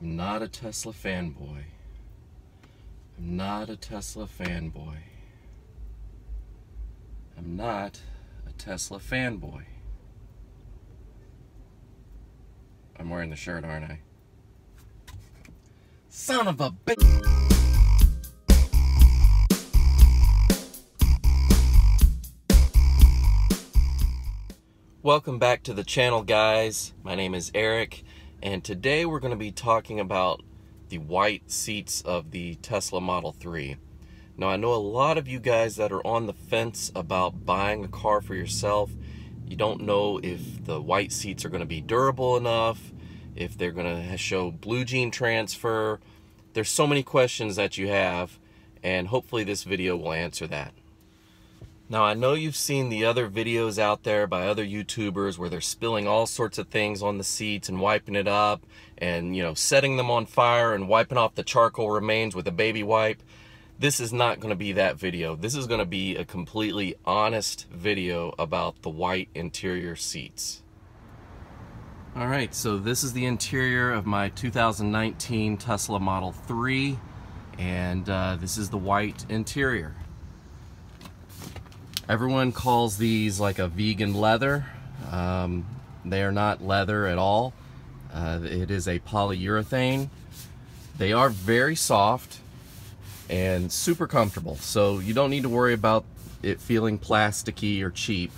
I'm not a Tesla fanboy. I'm not a Tesla fanboy. I'm not a Tesla fanboy. I'm wearing the shirt, aren't I? Son of a bitch! Welcome back to the channel, guys. My name is Eric, and today we're going to be talking about the white seats of the Tesla Model 3. Now, I know a lot of you guys that are on the fence about buying a car for yourself. You don't know if the white seats are going to be durable enough, if they're going to show blue jean transfer. There's so many questions that you have, and hopefully this video will answer that. Now, I know you've seen the other videos out there by other YouTubers where they're spilling all sorts of things on the seats and wiping it up and, you know, setting them on fire and wiping off the charcoal remains with a baby wipe. This is not going to be that video. This is going to be a completely honest video about the white interior seats. All right, so this is the interior of my 2019 Tesla Model 3, and uh, this is the white interior. Everyone calls these like a vegan leather. Um, they are not leather at all. Uh, it is a polyurethane. They are very soft and super comfortable. So you don't need to worry about it feeling plasticky or cheap.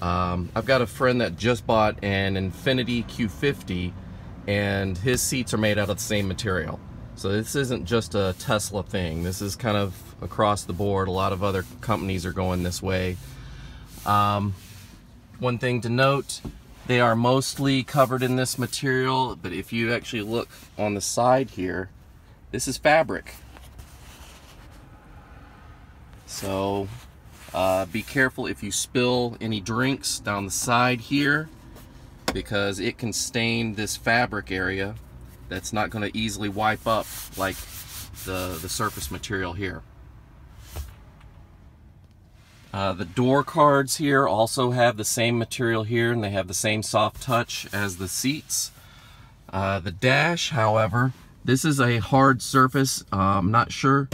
Um, I've got a friend that just bought an Infiniti Q50 and his seats are made out of the same material. So this isn't just a Tesla thing. This is kind of across the board. A lot of other companies are going this way. Um, one thing to note, they are mostly covered in this material, but if you actually look on the side here, this is fabric. So uh, be careful if you spill any drinks down the side here because it can stain this fabric area that's not going to easily wipe up like the, the surface material here. Uh, the door cards here also have the same material here and they have the same soft touch as the seats. Uh, the dash, however, this is a hard surface. Uh, I'm not sure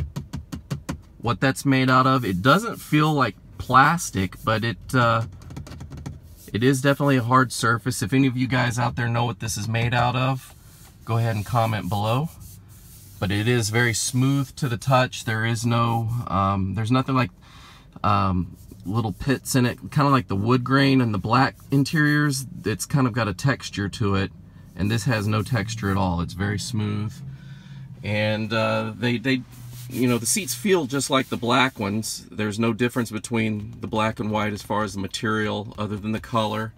what that's made out of. It doesn't feel like plastic, but it uh, it is definitely a hard surface. If any of you guys out there know what this is made out of, go ahead and comment below. But it is very smooth to the touch. There is no, um, there's nothing like um, little pits in it, kind of like the wood grain and the black interiors. It's kind of got a texture to it, and this has no texture at all. It's very smooth, and uh, they they you know the seats feel just like the black ones. There's no difference between the black and white as far as the material, other than the color.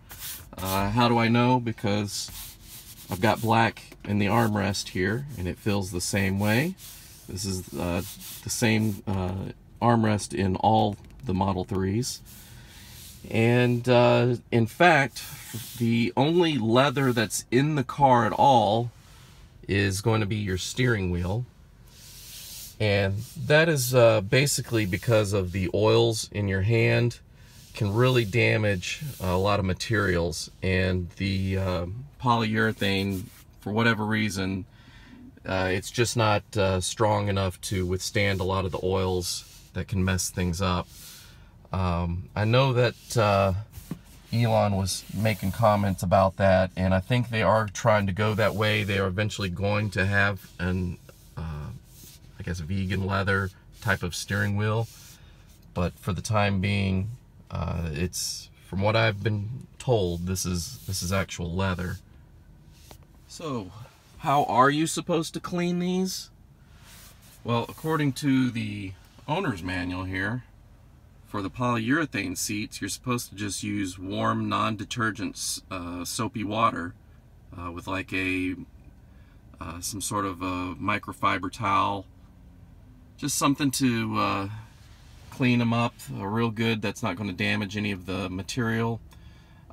Uh, how do I know? Because I've got black in the armrest here, and it feels the same way. This is uh, the same uh, armrest in all the Model 3s. And uh, in fact, the only leather that's in the car at all is going to be your steering wheel. And that is uh, basically because of the oils in your hand can really damage a lot of materials. And the uh, polyurethane, for whatever reason, uh, it's just not uh, strong enough to withstand a lot of the oils that can mess things up. Um, I know that uh, Elon was making comments about that, and I think they are trying to go that way. They are eventually going to have an, uh, I guess, vegan leather type of steering wheel. But for the time being, uh, it's from what I've been told, this is this is actual leather. So, how are you supposed to clean these? Well, according to the owner's manual here, for the polyurethane seats, you're supposed to just use warm, non-detergent uh, soapy water uh, with like a uh, some sort of a microfiber towel, just something to uh, clean them up real good. That's not going to damage any of the material.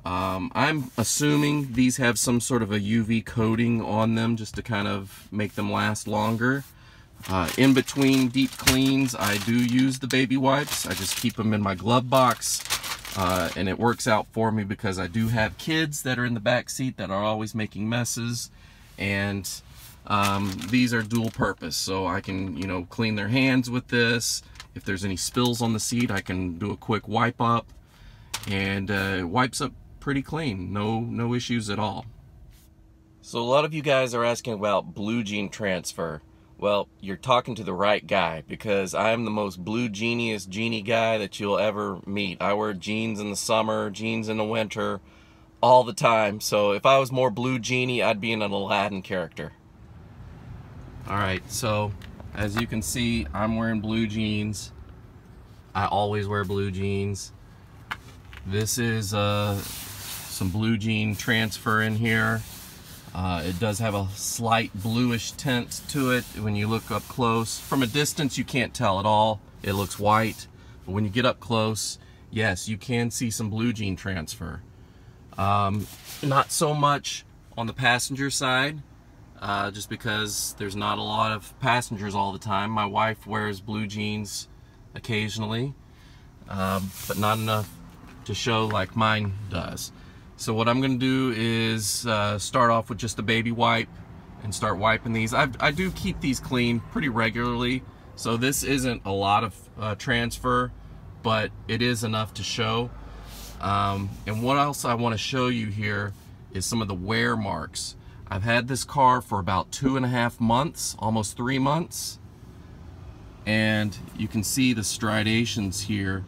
Um, I'm assuming these have some sort of a UV coating on them just to kind of make them last longer. Uh, in between deep cleans, I do use the baby wipes. I just keep them in my glove box. Uh, and it works out for me because I do have kids that are in the back seat that are always making messes. And Um, these are dual purpose, so I can, you know, clean their hands with this. If there's any spills on the seat, I can do a quick wipe up and uh, it wipes up pretty clean. No, no issues at all. So a lot of you guys are asking about blue jean transfer. Well, you're talking to the right guy because I'm the most blue genius genie guy that you'll ever meet. I wear jeans in the summer, jeans in the winter, all the time. So if I was more blue genie, I'd be in an Aladdin character. All right, so as you can see, I'm wearing blue jeans. I always wear blue jeans. This is uh, some blue jean transfer in here. Uh, it does have a slight bluish tint to it when you look up close. From a distance, you can't tell at all. It looks white, but when you get up close, yes, you can see some blue jean transfer. Um, not so much on the passenger side, uh, just because there's not a lot of passengers all the time. My wife wears blue jeans occasionally, um, but not enough to show like mine does. So what I'm going to do is uh, start off with just a baby wipe and start wiping these. I've, I do keep these clean pretty regularly, so this isn't a lot of uh, transfer, but it is enough to show. Um, and what else I want to show you here is some of the wear marks. I've had this car for about two and a half months, almost three months. And you can see the striations here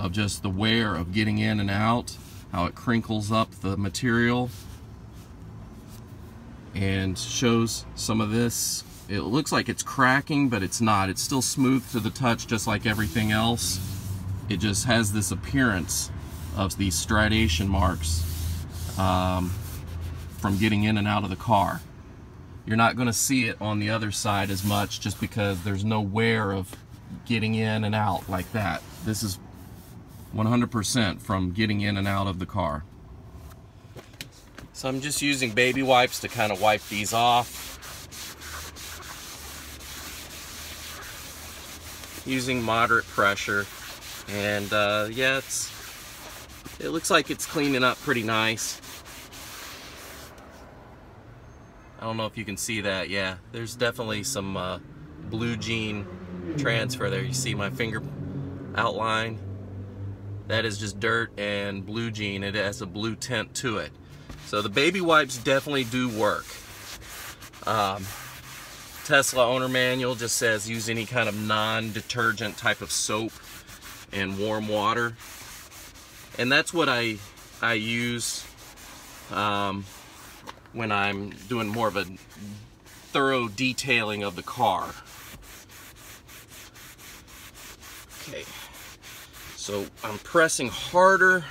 of just the wear of getting in and out how it crinkles up the material and shows some of this. It looks like it's cracking, but it's not. It's still smooth to the touch just like everything else. It just has this appearance of these striation marks um, from getting in and out of the car. You're not going to see it on the other side as much just because there's no wear of getting in and out like that. This is 100% from getting in and out of the car. So I'm just using baby wipes to kind of wipe these off. Using moderate pressure. And uh, yeah, it's, it looks like it's cleaning up pretty nice. I don't know if you can see that. Yeah, there's definitely some uh, blue jean transfer there. You see my finger outline that is just dirt and blue jean. It has a blue tint to it. So the baby wipes definitely do work. Um, Tesla owner manual just says use any kind of non-detergent type of soap and warm water. And that's what I, I use um, when I'm doing more of a thorough detailing of the car. Okay. So I'm pressing harder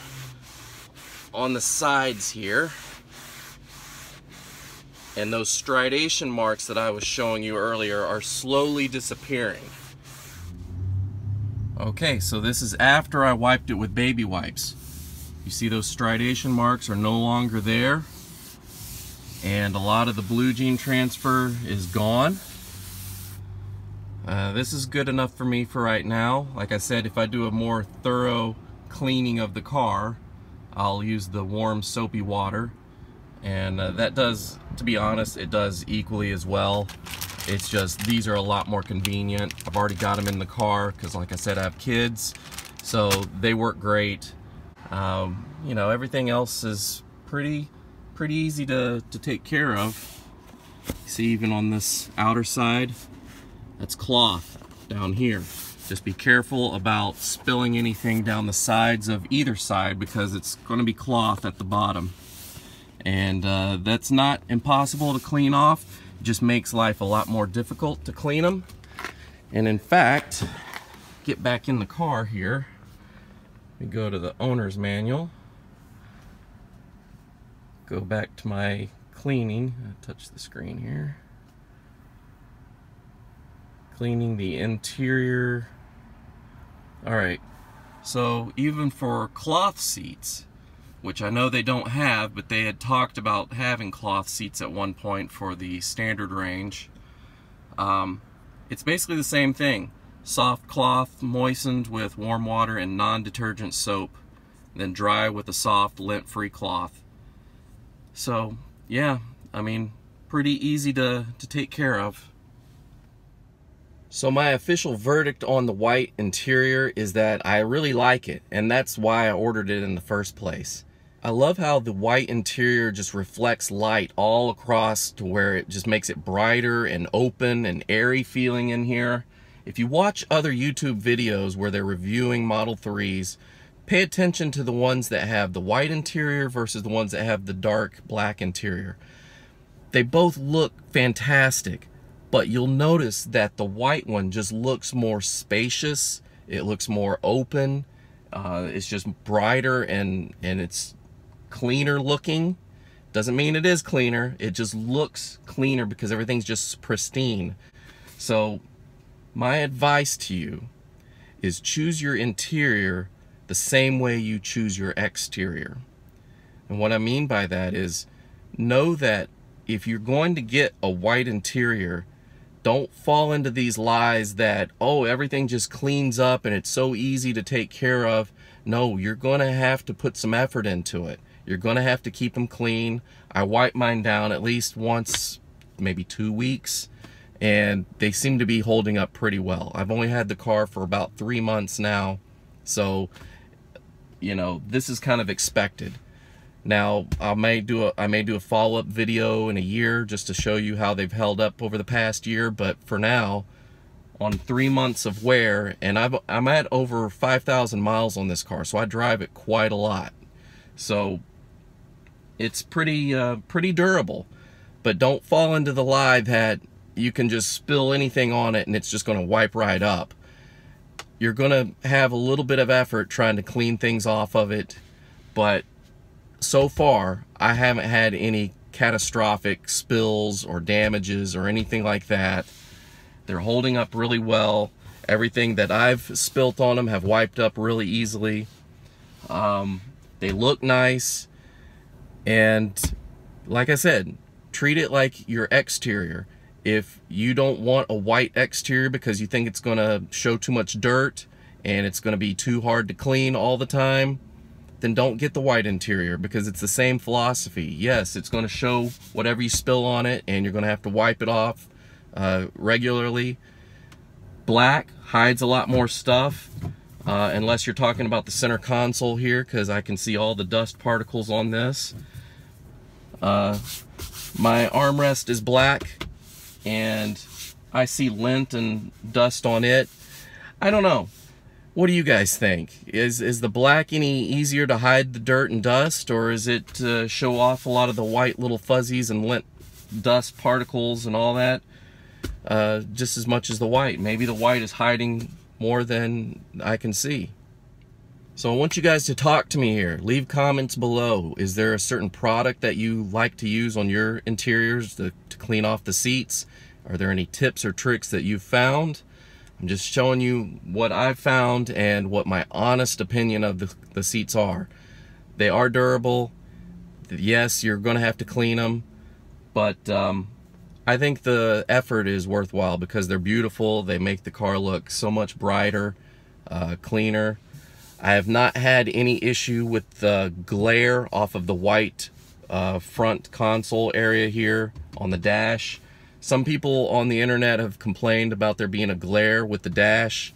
on the sides here. And those striation marks that I was showing you earlier are slowly disappearing. Okay, so this is after I wiped it with baby wipes. You see those striation marks are no longer there. And a lot of the blue jean transfer is gone. Uh, this is good enough for me for right now. Like I said, if I do a more thorough cleaning of the car, I'll use the warm soapy water. And uh, that does, to be honest, it does equally as well. It's just, these are a lot more convenient. I've already got them in the car because like I said, I have kids. So they work great. Um, you know, everything else is pretty, pretty easy to, to take care of. See, even on this outer side, that's cloth down here. Just be careful about spilling anything down the sides of either side because it's going to be cloth at the bottom. And uh, that's not impossible to clean off. It just makes life a lot more difficult to clean them. And in fact, get back in the car here. We go to the owner's manual. Go back to my cleaning. I'll touch the screen here cleaning the interior. Alright, so even for cloth seats, which I know they don't have, but they had talked about having cloth seats at one point for the standard range. Um, it's basically the same thing. Soft cloth moistened with warm water and non-detergent soap, then dry with a soft lint-free cloth. So, yeah, I mean, pretty easy to, to take care of. So my official verdict on the white interior is that I really like it, and that's why I ordered it in the first place. I love how the white interior just reflects light all across to where it just makes it brighter and open and airy feeling in here. If you watch other YouTube videos where they're reviewing Model 3s, pay attention to the ones that have the white interior versus the ones that have the dark black interior. They both look fantastic, but you'll notice that the white one just looks more spacious. It looks more open. Uh, it's just brighter and, and it's cleaner looking. Doesn't mean it is cleaner. It just looks cleaner because everything's just pristine. So my advice to you is choose your interior the same way you choose your exterior. And what I mean by that is know that if you're going to get a white interior, don't fall into these lies that, oh, everything just cleans up and it's so easy to take care of. No, you're going to have to put some effort into it. You're going to have to keep them clean. I wipe mine down at least once, maybe two weeks, and they seem to be holding up pretty well. I've only had the car for about three months now, so, you know, this is kind of expected. Now, I may do a I may do a follow-up video in a year just to show you how they've held up over the past year, but for now, on three months of wear, and I've, I'm at over 5,000 miles on this car, so I drive it quite a lot. So it's pretty uh, pretty durable, but don't fall into the lie that you can just spill anything on it and it's just going to wipe right up. You're going to have a little bit of effort trying to clean things off of it, but so far, I haven't had any catastrophic spills or damages or anything like that. They're holding up really well. Everything that I've spilt on them have wiped up really easily. Um, they look nice. And like I said, treat it like your exterior. If you don't want a white exterior because you think it's going to show too much dirt and it's going to be too hard to clean all the time, then don't get the white interior because it's the same philosophy. Yes, it's going to show whatever you spill on it and you're going to have to wipe it off uh, regularly. Black hides a lot more stuff uh, unless you're talking about the center console here because I can see all the dust particles on this. Uh, my armrest is black and I see lint and dust on it. I don't know. What do you guys think? Is is the black any easier to hide the dirt and dust, or is it uh, show off a lot of the white little fuzzies and lint dust particles and all that uh, just as much as the white? Maybe the white is hiding more than I can see. So I want you guys to talk to me here. Leave comments below. Is there a certain product that you like to use on your interiors to, to clean off the seats? Are there any tips or tricks that you've found? I'm just showing you what I've found and what my honest opinion of the, the seats are. They are durable. Yes, you're going to have to clean them, but um, I think the effort is worthwhile because they're beautiful. They make the car look so much brighter, uh, cleaner. I have not had any issue with the glare off of the white uh, front console area here on the dash. Some people on the internet have complained about there being a glare with the dash.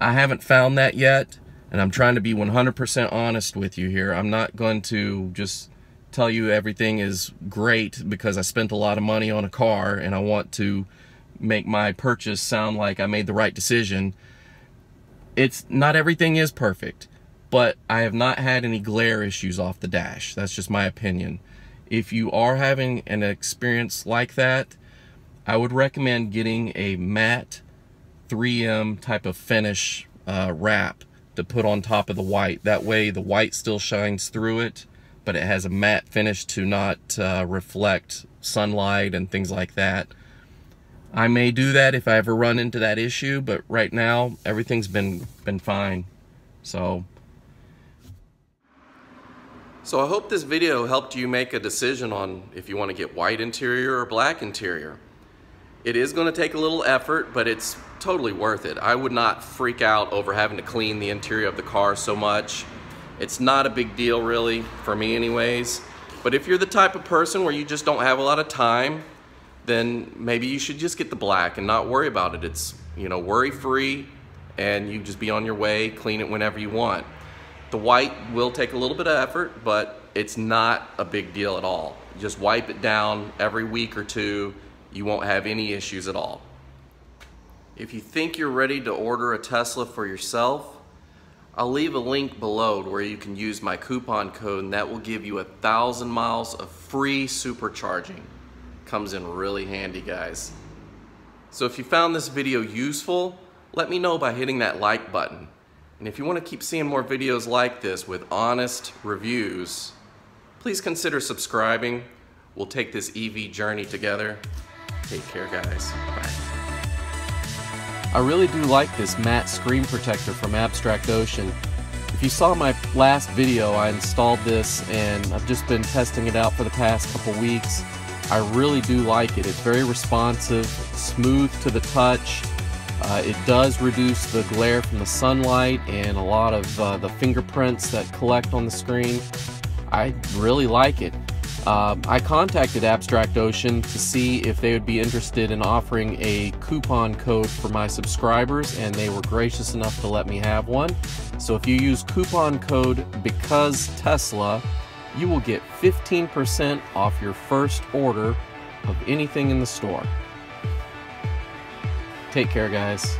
I haven't found that yet, and I'm trying to be 100% honest with you here. I'm not going to just tell you everything is great because I spent a lot of money on a car and I want to make my purchase sound like I made the right decision. It's not everything is perfect, but I have not had any glare issues off the dash. That's just my opinion. If you are having an experience like that, I would recommend getting a matte 3M type of finish uh, wrap to put on top of the white. That way the white still shines through it, but it has a matte finish to not uh, reflect sunlight and things like that. I may do that if I ever run into that issue, but right now everything's been been fine. So so I hope this video helped you make a decision on if you want to get white interior or black interior. It is going to take a little effort, but it's totally worth it. I would not freak out over having to clean the interior of the car so much. It's not a big deal really, for me anyways. But if you're the type of person where you just don't have a lot of time, then maybe you should just get the black and not worry about it. It's, you know, worry free and you just be on your way, clean it whenever you want. The white will take a little bit of effort, but it's not a big deal at all. Just wipe it down every week or two. You won't have any issues at all. If you think you're ready to order a Tesla for yourself, I'll leave a link below where you can use my coupon code and that will give you a thousand miles of free supercharging. Comes in really handy guys. So if you found this video useful, let me know by hitting that like button. And if you want to keep seeing more videos like this with honest reviews, please consider subscribing. We'll take this EV journey together. Take care, guys. Bye. I really do like this matte screen protector from Abstract Ocean. If you saw my last video, I installed this and I've just been testing it out for the past couple weeks. I really do like it. It's very responsive, smooth to the touch. Uh, it does reduce the glare from the sunlight and a lot of uh, the fingerprints that collect on the screen. I really like it. Uh, I contacted Abstract Ocean to see if they would be interested in offering a coupon code for my subscribers, and they were gracious enough to let me have one. So if you use coupon code because Tesla, you will get 15% off your first order of anything in the store. Take care, guys.